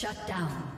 Shut down.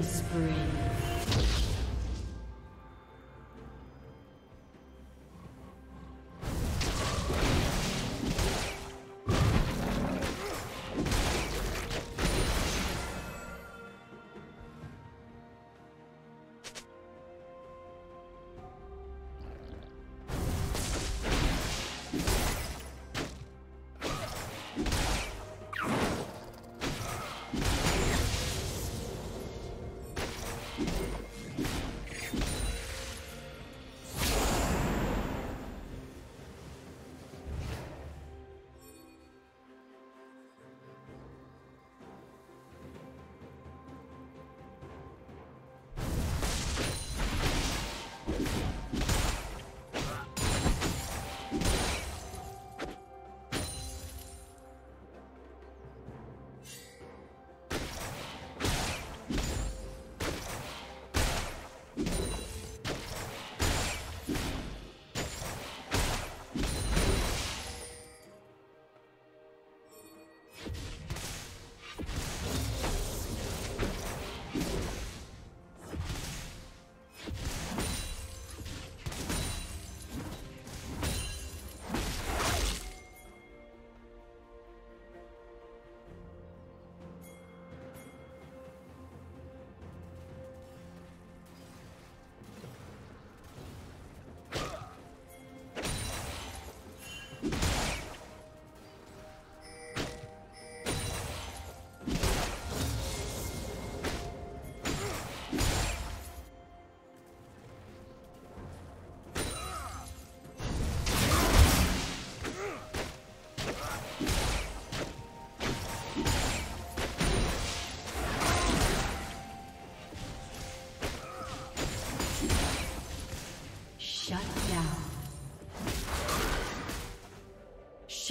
Killing spree.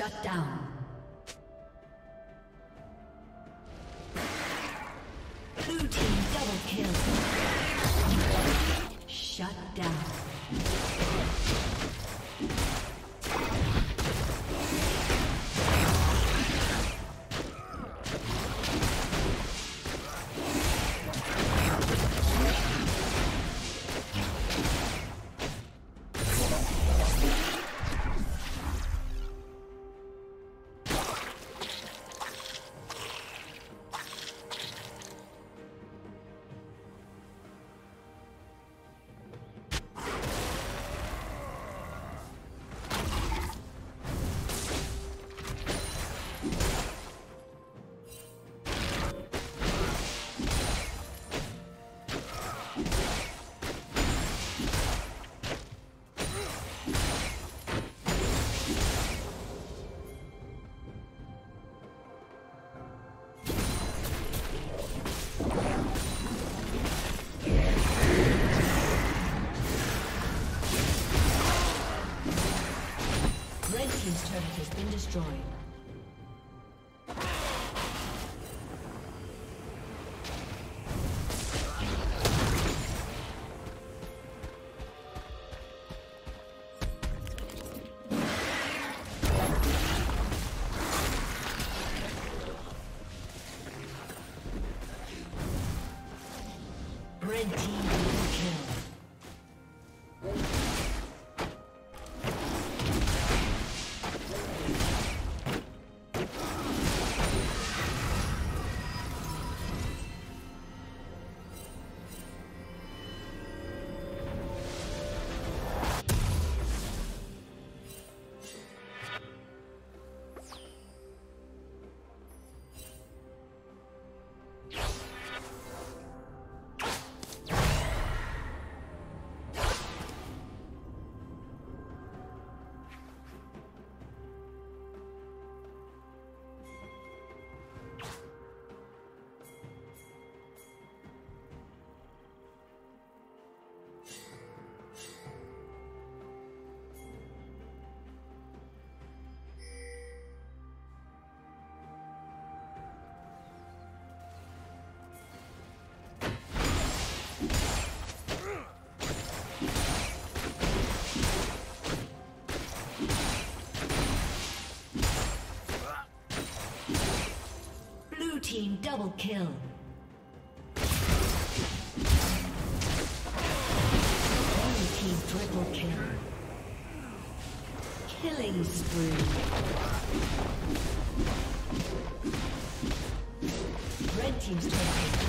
Shut down. Red team kill. Team double kill. Blue team triple kill. Killing spree. Red team's turret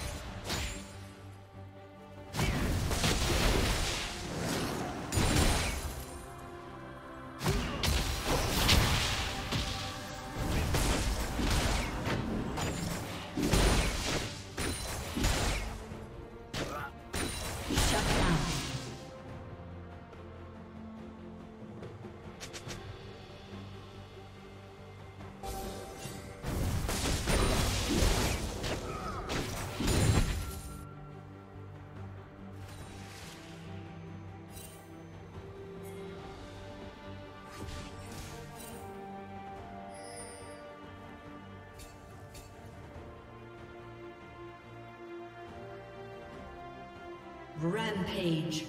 Rampage.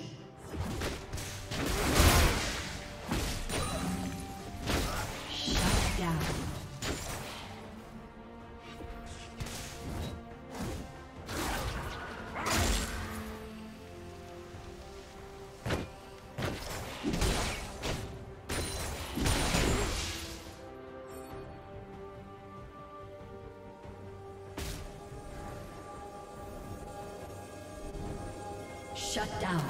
Shut down.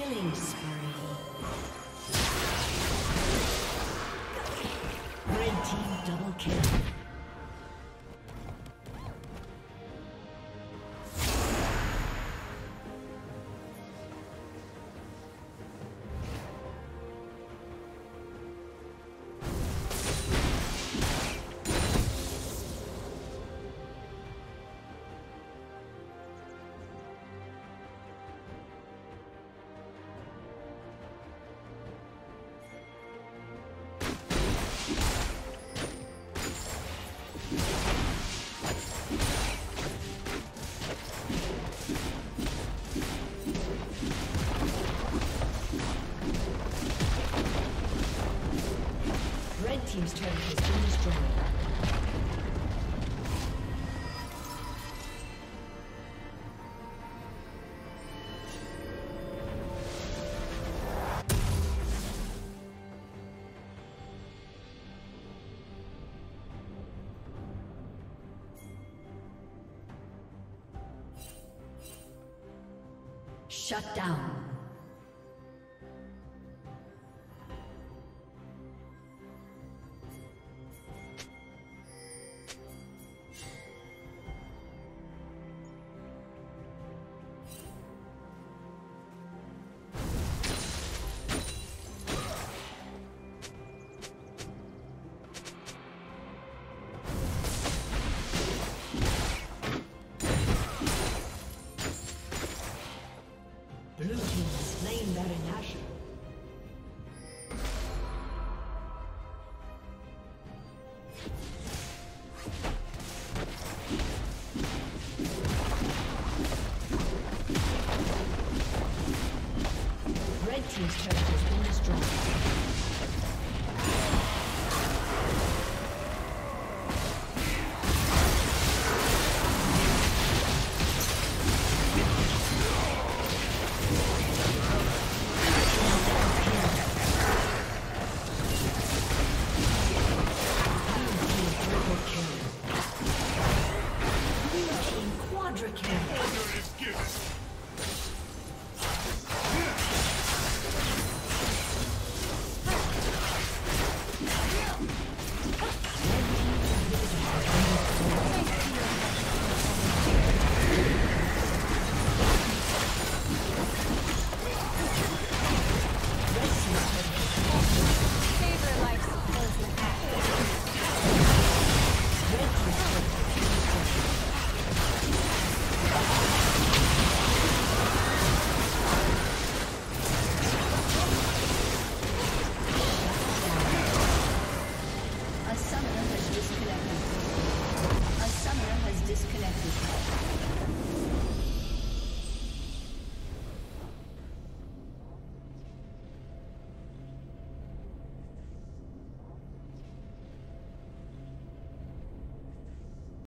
Killing spree. Shut down.